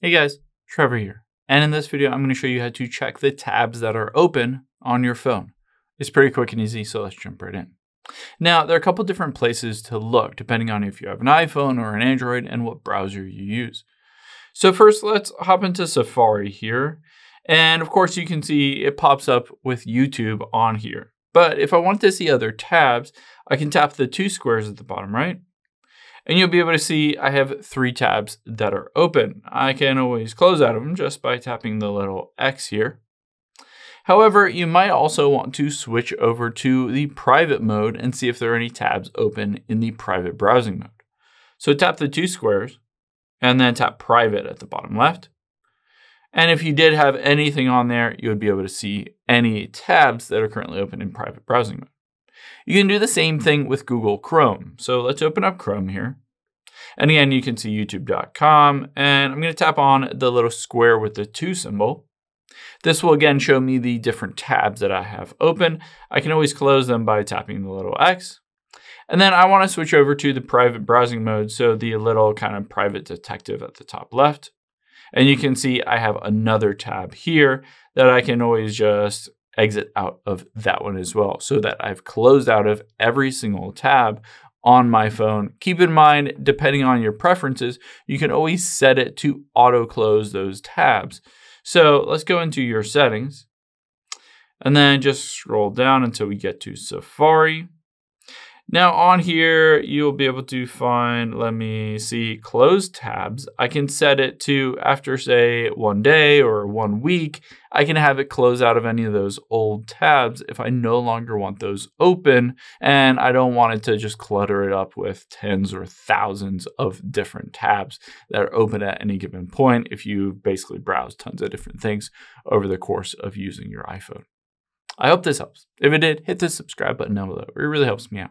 Hey guys, Trevor here. And in this video, I'm going to show you how to check the tabs that are open on your phone. It's pretty quick and easy, so let's jump right in. Now, there are a couple different places to look depending on if you have an iPhone or an Android and what browser you use. So first, let's hop into Safari here. And of course, you can see it pops up with YouTube on here. But if I want to see other tabs, I can tap the two squares at the bottom right and you'll be able to see I have three tabs that are open. I can always close out of them just by tapping the little X here. However, you might also want to switch over to the private mode and see if there are any tabs open in the private browsing mode. So tap the two squares and then tap private at the bottom left. And if you did have anything on there, you would be able to see any tabs that are currently open in private browsing mode. You can do the same thing with Google Chrome. So let's open up Chrome here. And again, you can see youtube.com and I'm gonna tap on the little square with the two symbol. This will again show me the different tabs that I have open. I can always close them by tapping the little X. And then I wanna switch over to the private browsing mode. So the little kind of private detective at the top left. And you can see I have another tab here that I can always just exit out of that one as well so that I've closed out of every single tab on my phone. Keep in mind, depending on your preferences, you can always set it to auto close those tabs. So let's go into your settings and then just scroll down until we get to Safari. Now on here, you'll be able to find, let me see, closed tabs. I can set it to after say one day or one week, I can have it close out of any of those old tabs if I no longer want those open and I don't want it to just clutter it up with tens or thousands of different tabs that are open at any given point if you basically browse tons of different things over the course of using your iPhone. I hope this helps. If it did, hit the subscribe button down below. It really helps me out